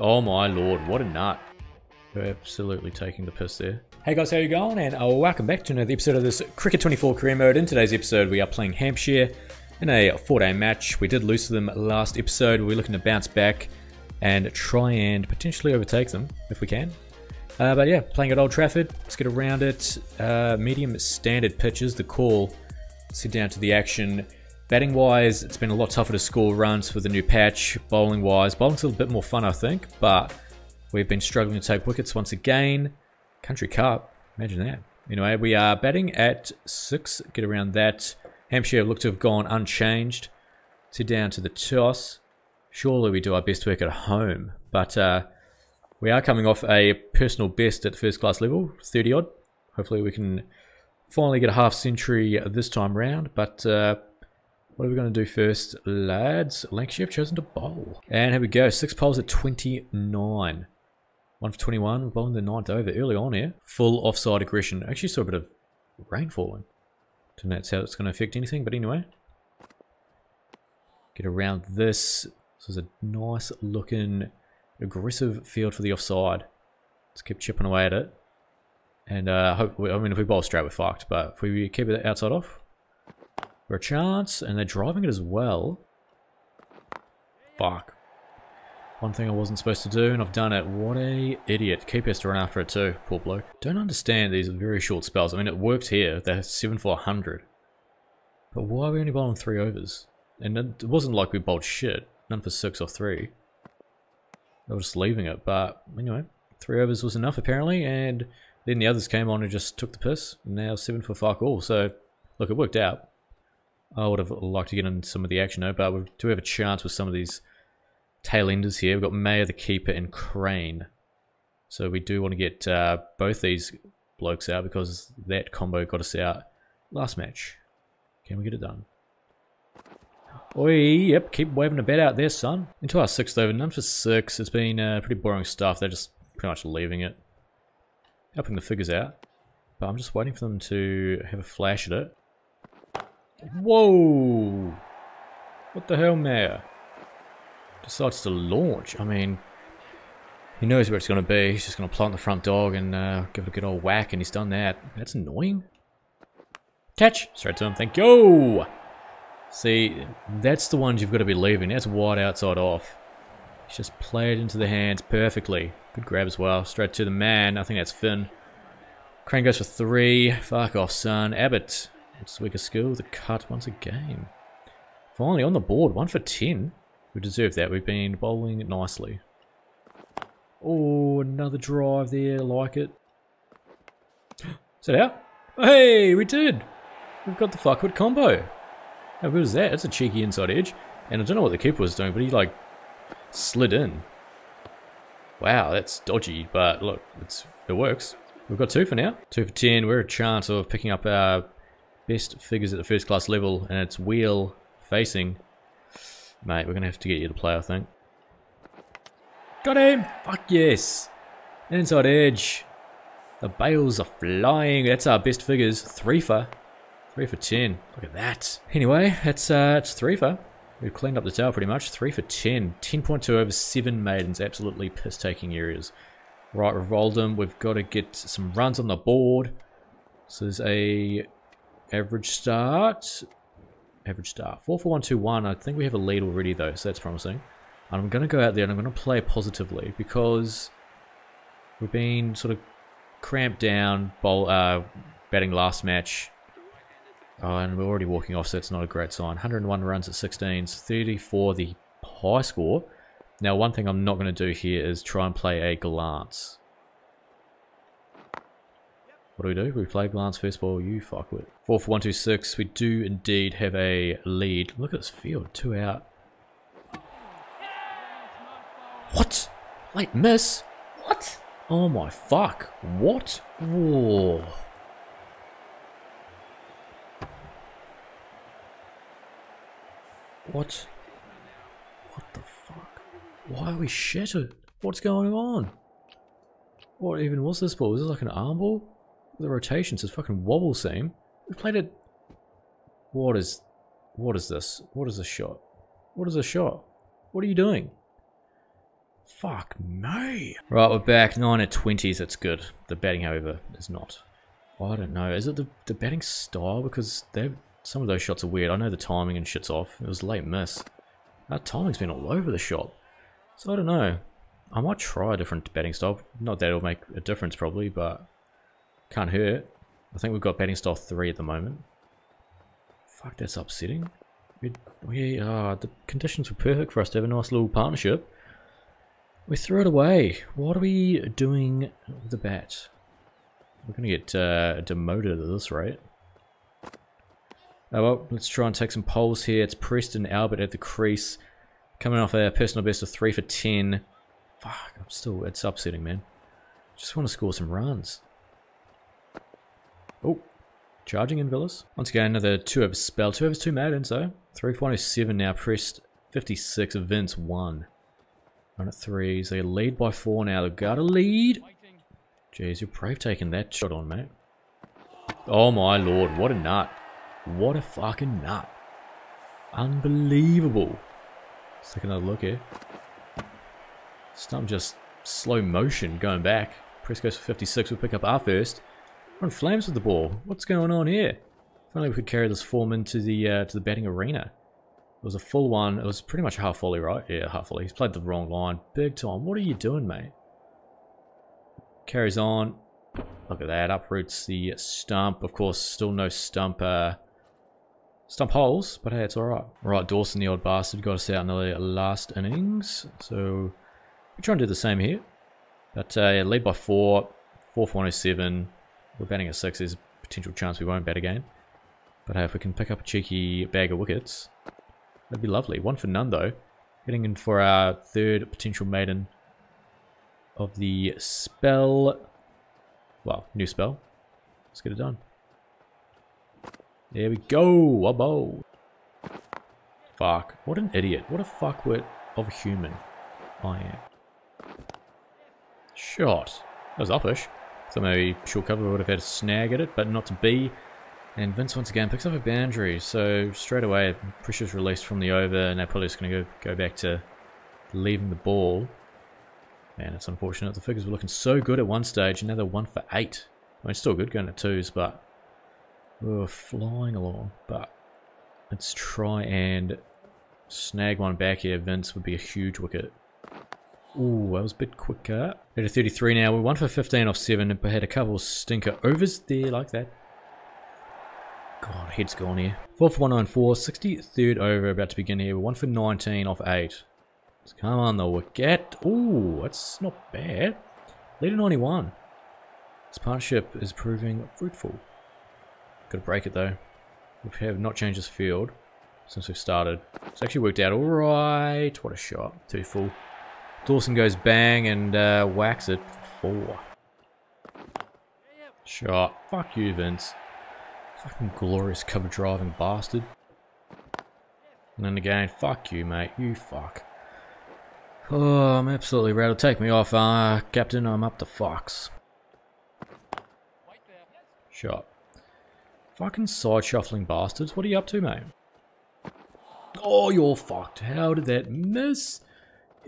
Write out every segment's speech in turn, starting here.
Oh my lord, what a nut. We're absolutely taking the piss there. Hey guys, how you going? And uh, welcome back to another episode of this Cricket 24 career mode. In today's episode, we are playing Hampshire in a four-day match. We did lose to them last episode. We're looking to bounce back and try and potentially overtake them if we can. Uh, but yeah, playing at Old Trafford. Let's get around it. Uh, medium standard pitches, the call. Sit down to the action. Batting wise, it's been a lot tougher to score runs with the new patch. Bowling wise, bowling's a little bit more fun, I think, but we've been struggling to take wickets once again. Country Cup, imagine that. Anyway, we are batting at six. Get around that. Hampshire look to have gone unchanged. Sit down to the toss. Surely we do our best work at home, but uh, we are coming off a personal best at first class level, 30 odd. Hopefully we can finally get a half century this time round, but uh, what are we going to do first, lads? Lancashire have chosen to bowl. And here we go, six poles at 29. One for 21, bowling the ninth over early on here. Full offside aggression. Actually saw a bit of rain falling. Don't know that's how it's going to affect anything, but anyway. Get around this. This is a nice looking aggressive field for the offside. Let's keep chipping away at it. And uh, hope, I mean, if we bowl straight, we're fucked. But if we keep it outside off, for a chance, and they're driving it as well. Fuck. One thing I wasn't supposed to do, and I've done it. What a idiot. Keep has to run after it too, poor bloke. Don't understand these very short spells. I mean, it worked here. They're 7 for 100. But why are we only bowling 3 overs? And it wasn't like we bowled shit. None for 6 or 3. They were just leaving it, but anyway. 3 overs was enough apparently, and then the others came on and just took the piss. Now 7 for fuck all, so look, it worked out. I would have liked to get in some of the action though, but we do have a chance with some of these tail enders here. We've got Mayer the keeper and Crane. So we do want to get uh, both these blokes out because that combo got us out last match. Can we get it done? Oi, yep, keep waving the bat out there, son. Into our sixth over, for six. It's been uh, pretty boring stuff. They're just pretty much leaving it. Helping the figures out. But I'm just waiting for them to have a flash at it. Whoa! What the hell, Mayor? Decides to launch. I mean, he knows where it's going to be. He's just going to plant the front dog and uh, give it a good old whack, and he's done that. That's annoying. Catch! Straight to him. Thank you! See, that's the ones you've got to be leaving. That's wide outside off. He's just played into the hands perfectly. Good grab as well. Straight to the man. I think that's Finn. Crane goes for three. Fuck off, son. Abbott it's weaker skill, the cut once again. Finally on the board, one for 10. We deserve that, we've been bowling nicely. Oh, another drive there, like it. Is that out? Hey, we did! We've got the fuckwit combo. How good is that? That's a cheeky inside edge. And I don't know what the keeper was doing, but he like slid in. Wow, that's dodgy, but look, it's it works. We've got two for now. Two for ten. We're a chance of picking up our best figures at the first class level, and it's Wheal facing. Mate, we're going to have to get you to play, I think. Got him! Fuck yes! Inside edge. The bales are flying. That's our best figures. Three for. Three for ten. Look at that. Anyway, it's, uh, it's three for. We've cleaned up the tail pretty much. Three for ten. 10.2 over seven maidens. Absolutely piss-taking areas. Right, them. We've got to get some runs on the board. So there's a Average start. Average start. 4 for 1 2 1. I think we have a lead already though, so that's promising. And I'm going to go out there and I'm going to play positively because we've been sort of cramped down, bowl, uh, batting last match. Oh, and we're already walking off, so it's not a great sign. 101 runs at 16s, 34 the high score. Now, one thing I'm not going to do here is try and play a glance. What do we do? We play glance first ball, you fuck with. 4 for 126. We do indeed have a lead. Look at this field, two out. What? Late miss? What? Oh my fuck. What? Whoa. What? What the fuck? Why are we shattered? What's going on? What even was this ball? Was this like an arm ball? The rotation says fucking wobble seam. We played it. What is... What is this? What is this shot? What is this shot? What are you doing? Fuck me. Right, we're back. 9 at 20s. That's good. The batting, however, is not. I don't know. Is it the, the batting style? Because they some of those shots are weird. I know the timing and shit's off. It was late miss. That timing's been all over the shot. So I don't know. I might try a different batting style. Not that it'll make a difference probably, but can't hurt. I think we've got batting style 3 at the moment. Fuck, that's upsetting. We, we uh, the conditions were perfect for us to have a nice little partnership. We threw it away. What are we doing with the bat? We're going to get uh, demoted at this rate. Oh well, let's try and take some poles here. It's Preston Albert at the crease. Coming off a personal best of 3 for 10. Fuck, I'm still, it's upsetting, man. Just want to score some runs. Oh, charging in Villas. Once again, another 2 over spell. 2 over 2 Madden, so 3.07 now. Pressed 56 of Vince 1. Run at 3. So they lead by 4 now. They've got a lead. Jeez, you're brave taking that shot on, mate. Oh my lord, what a nut. What a fucking nut. Unbelievable. Let's take another look here. Stump just slow motion going back. Prest goes for 56. We'll pick up our first. We're on flames with the ball. What's going on here? Only we could carry this form into the uh, to the batting arena. It was a full one. It was pretty much half volley, right? Yeah, half volley. He's played the wrong line. Big time. What are you doing, mate? Carries on. Look at that. Uproots the stump. Of course, still no stump. Uh, Stump holes, but hey, it's alright. Right, Dawson, the old bastard, got us out in the last innings. So, we try and do the same here. But uh, yeah, lead by four, four 107. We're batting at six. There's a potential chance we won't bat again. But hey, if we can pick up a cheeky bag of wickets, that'd be lovely. One for none, though. Heading in for our third potential maiden of the spell. Well, new spell. Let's get it done. There we go. Wobbo. Fuck. What an idiot. What a fuckwit of a human I am. Shot. That was uppish. So maybe short cover would have had a snag at it, but not to be. And Vince once again picks up a boundary. So straight away, pressure's released from the over, and they're probably just going to go, go back to leaving the ball. Man, it's unfortunate. The figures were looking so good at one stage, and now they're one for eight. I mean, still good going to twos, but we were flying along, but let's try and snag one back here. Vince would be a huge wicket. Ooh, that was a bit quicker. At a 33 now. We're 1 for 15 off 7, but had a couple stinker overs there like that. God, head's gone here. 4 for 194, 63rd over about to begin here. We're 1 for 19 off 8. Let's come on the wicket. Ooh, that's not bad. Leader 91. This partnership is proving fruitful. Got to break it though. We have not changed this field since we've started. It's actually worked out alright. What a shot. Too full. Dawson goes bang and uh, whacks it four. Shot. Fuck you, Vince. Fucking glorious cover driving bastard. And then again, fuck you, mate. You fuck. Oh, I'm absolutely rattled. Take me off, uh, Captain. I'm up to Fox. Shot. Fucking side shuffling bastards. What are you up to, mate? Oh, you're fucked. How did that miss?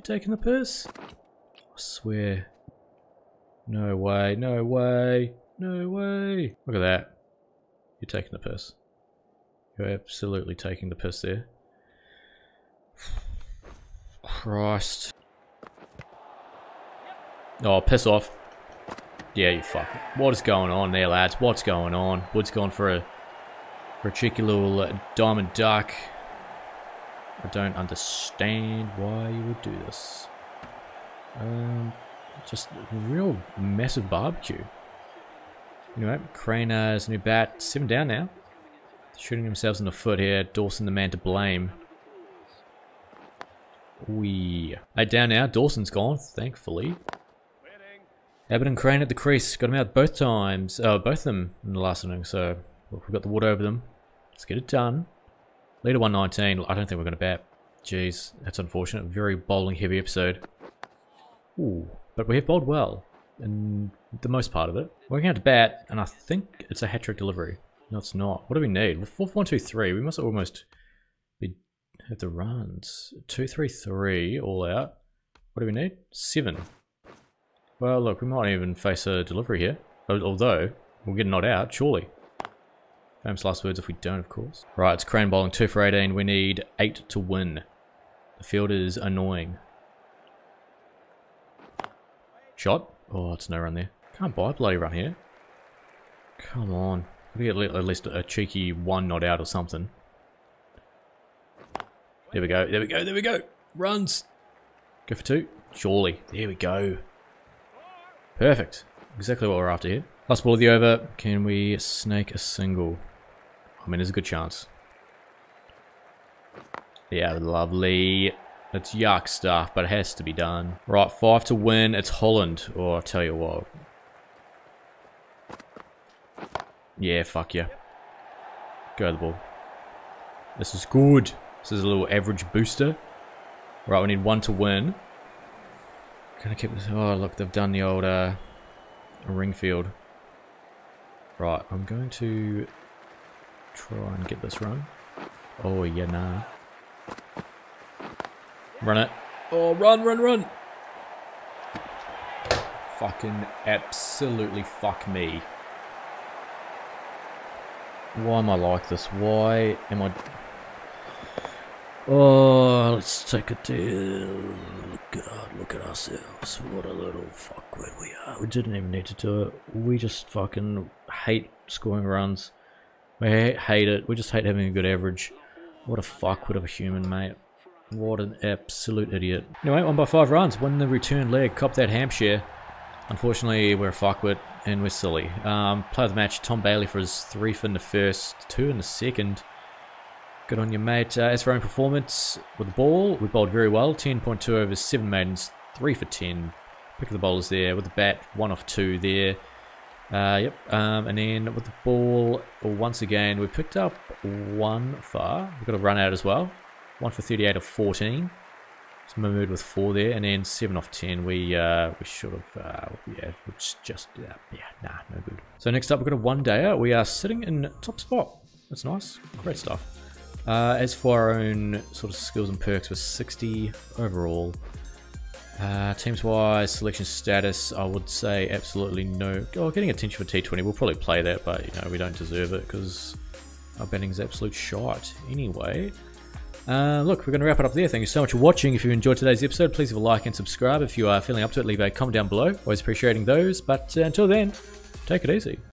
You taking the piss? I swear. No way, no way, no way. Look at that. You're taking the piss. You're absolutely taking the piss there. Christ. Oh, piss off. Yeah, you fuck. What is going on there, lads? What's going on? Wood's gone for a cheeky little diamond duck. I don't understand why you would do this. Um, just real massive barbecue. Anyway, Crane new bat. Seven down now. Shooting themselves in the foot here. Dawson the man to blame. We eight down now. Dawson's gone, thankfully. Abbott and Crane at the crease. Got them out both times. Oh, both of them in the last inning. So we've got the water over them. Let's get it done. Leader 119. I don't think we're going to bat. Jeez, that's unfortunate. Very bowling heavy episode. Ooh, but we have bowled well. In the most part of it. Working out to bat, and I think it's a hat-trick delivery. No, it's not. What do we need? Four, one, two, three. We must almost be have the runs. Two, three, three, all out. What do we need? Seven. Well, look, we might even face a delivery here. Although, we'll get not out, surely. Famous last words if we don't, of course. Right, it's Crane bowling 2 for 18. We need 8 to win. The field is annoying. Shot. Oh, it's no run there. Can't buy a bloody run here. Come on. We get at least a cheeky one not out or something. There we go, there we go, there we go. Runs. Go for two. Surely. There we go. Perfect. Exactly what we're after here. Last ball of the over. Can we snake a single? I mean, there's a good chance. Yeah, lovely. It's yuck stuff, but it has to be done. Right, five to win. It's Holland. Oh, I'll tell you what. Yeah, fuck yeah. Go the ball. This is good. This is a little average booster. Right, we need one to win. Gonna keep this. Oh, look, they've done the old uh, ring field. Right, I'm going to try and get this run. Oh, yeah, nah. Run it. Oh, run, run, run. Fucking absolutely fuck me. Why am I like this? Why am I... Oh, let's take a deal. God, look at ourselves. What a little fuckwit we are. We didn't even need to do it. We just fucking hate scoring runs. We hate it. We just hate having a good average. What a fuckwit of a human, mate. What an absolute idiot. Anyway, one by five runs. Win the return leg. Cop that Hampshire. Unfortunately, we're a fuckwit and we're silly. Um, player of the match, Tom Bailey for his three for in the first, two in the second. Good on you, mate. Uh, as for our own performance with the ball, we bowled very well. 10.2 overs, 7 maidens, 3 for 10. Pick of the bowlers there. With the bat, 1 off 2 there. Uh, yep. Um, and then with the ball, once again, we picked up 1 far. We've got a run out as well. 1 for 38 of 14. So Mahmood with 4 there, and then 7 off 10. We uh, we should have, uh, yeah, it's just, uh, yeah, nah, no good. So next up, we've got a one dayer. We are sitting in top spot. That's nice. Great stuff. Uh, as for our own sort of skills and perks, we're 60 overall. Uh, teams wise, selection status, I would say absolutely no. Oh, getting attention for T20, we'll probably play that, but you know, we don't deserve it because our batting's absolute shot. Anyway, uh, look, we're going to wrap it up there. Thank you so much for watching. If you enjoyed today's episode, please leave a like and subscribe. If you are feeling up to it, leave a comment down below. Always appreciating those. But uh, until then, take it easy.